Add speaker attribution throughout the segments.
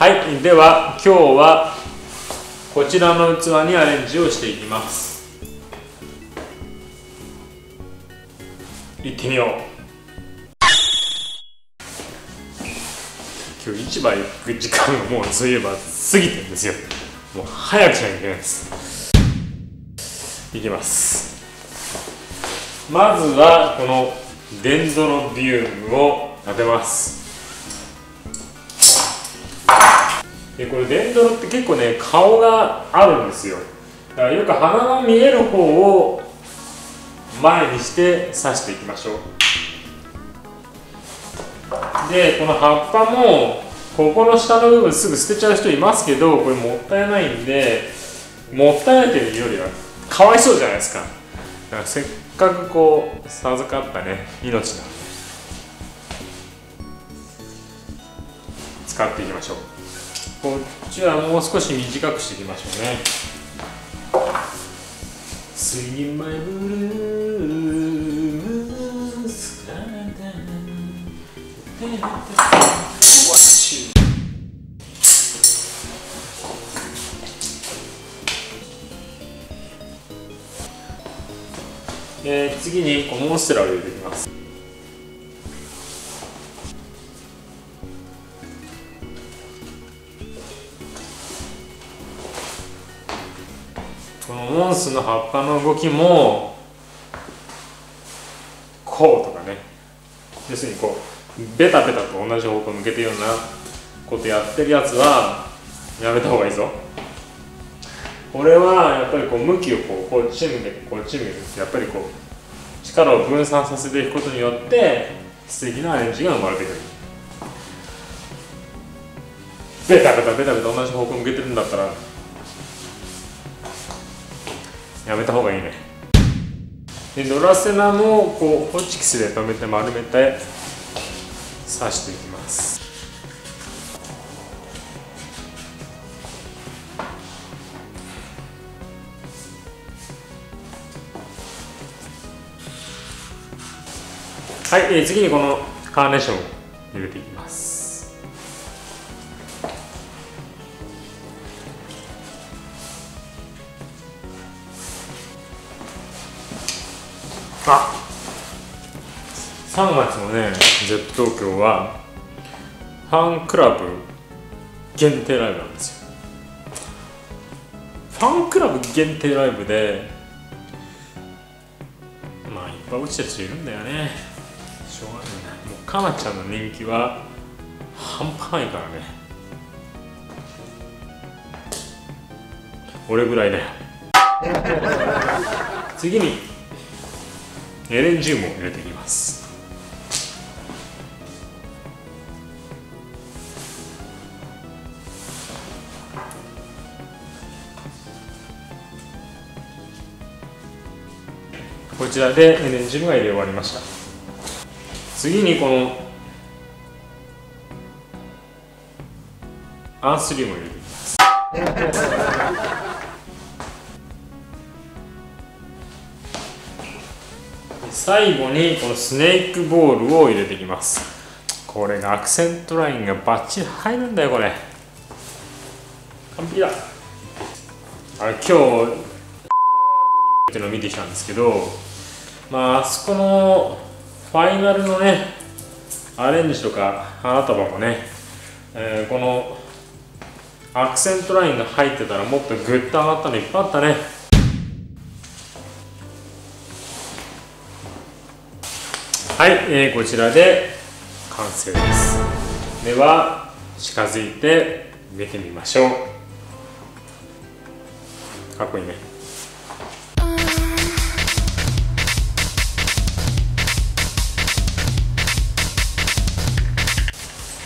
Speaker 1: はいでは今日はこちらの器にアレンジをしていきます。行ってみよう。今日市場行く時間がもうそういえば過ぎてるんですよ。もう早くしなきゃいけないです。いきます。まずはこのデンドロビウムを当てます。でこれデンドロって結構ね顔があるんですよ。だからよく鼻が見える方を前にして刺していきましょう。でこの葉っぱもここの下の部分すぐ捨てちゃう人いますけどこれもったいないんでもったいないというよりはかわいそうじゃないですか。だからせっかくこう授かったね命なんで使っていきましょう。こちはもう少し短くしていきましょうね「Singing my blues」えー、次にモンステラを入れていきます。このモンスの葉っぱの動きもこうとかね。要するにこうベタベタと同じ方向向けてるようなことやってるやつはやめた方がいいぞ。これはやっぱりこう向きをこうこっち向けてこっち向けてやっぱりこう力を分散させていくことによって素敵なアレンジが生まれてくる。ベタベタベタベタ同じ方向向けてるんだったらやめた方がいいね。でドラセナもこうホチキスで留めて丸めて刺していきます。はい、えー、次にこのカーネーションを入れていきます。あ。3月のね Z 東京はファンクラブ限定ライブなんですよ。ファンクラブ限定ライブでまあいっぱい落ちてる人いるんだよね。しょうがないな。もうかなちゃんの人気は半端ないからね。俺ぐらいだよ。次に。エレンジウムを入れていきます。こちらでエレンジウムが入れ終わりました。次にこのアンスリウムを入れていきます。最後にこのスネークボールを入れていきます。これがアクセントラインがバッチリ入るんだよこれ。完璧だ。あれ今日っていうのを見てきたんですけどまああそこのファイナルのねアレンジとか花束もね、えー、このアクセントラインが入ってたらもっとグッと上がったのいっぱいあったね。はい、えー、こちらで完成です。では近づいて見てみましょう。かっこいいね。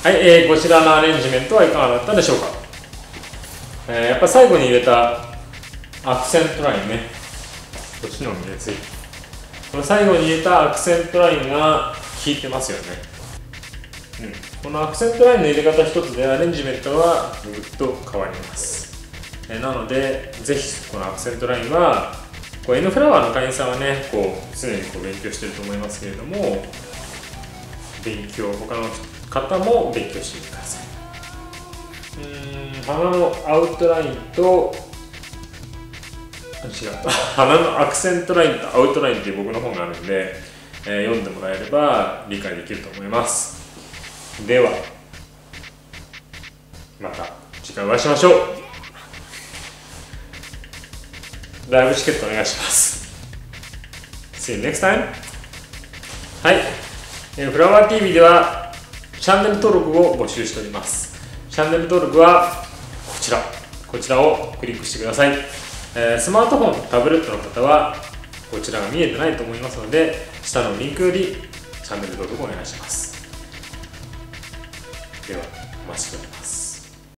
Speaker 1: はい、えー、こちらのアレンジメントはいかがだったでしょうか、えー、やっぱ最後に入れたアクセントラインね。こっちの方が見やすいこの最後に入れたアクセントラインが効いてますよね、うん、このアクセントラインの入れ方一つでアレンジメントはぐっと変わります？え、なのでぜひこのアクセントラインはこう N フラワーの会員さんはねこう常にこう勉強してると思いますけれども勉強他の方も勉強してください。うん鼻のアウトラインと違った鼻のアクセントラインとアウトラインっていう僕の本があるんで、えー、読んでもらえれば理解できると思います。ではまた次回お会いしましょう。ライブチケットお願いします。See you next time. はい、えー、フラワー TV ではチャンネル登録を募集しております。チャンネル登録はこちら。こちらをクリックしてください、えー、スマートフォンタブレットの方はこちらが見えてないと思いますので下のリンクよりチャンネル登録お願いします。ではお待ちください